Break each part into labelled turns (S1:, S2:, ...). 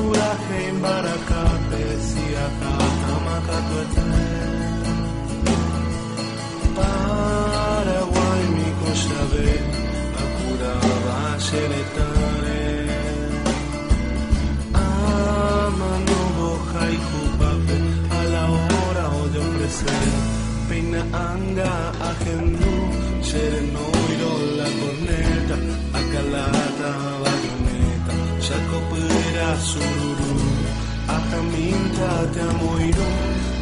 S1: kuraje imbaraka pesiaka tamakatuete Paraguay mi koshave akura vasheretare Amano y jupape a hora o Peina anga sururu Ajaminta te amoiro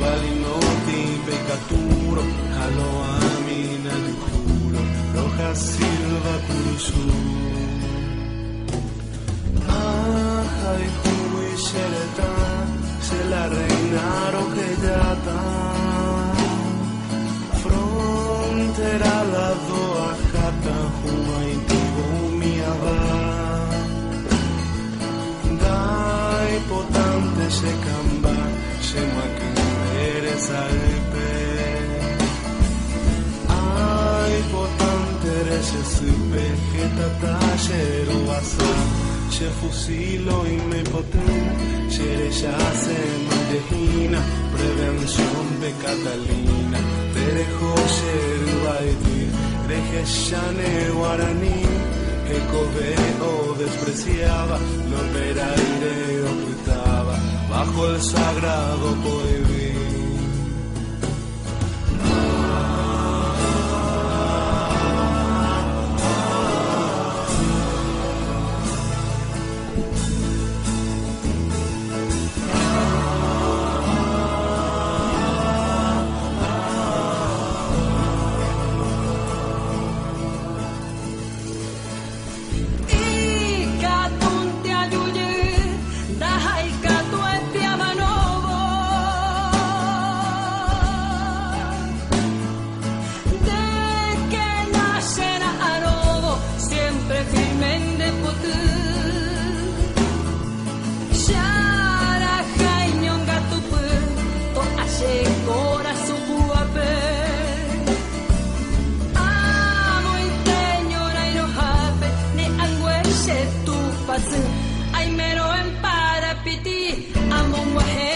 S1: Balinoti pecaturo Jalo amina de juro Roja silva curusú Ajay juwi shereta Se la reinaron que ya Frontera la potente se camba Se maquindere salpe Ay potente se fusilo y me potente Se ya se mandejina Prevención de Catalina. Derejo ser baiti Deje shane guaraní que coveo despreciaba, lo peraire ocultaba, bajo el sagrado poder ay mero en para piti, amo mujer.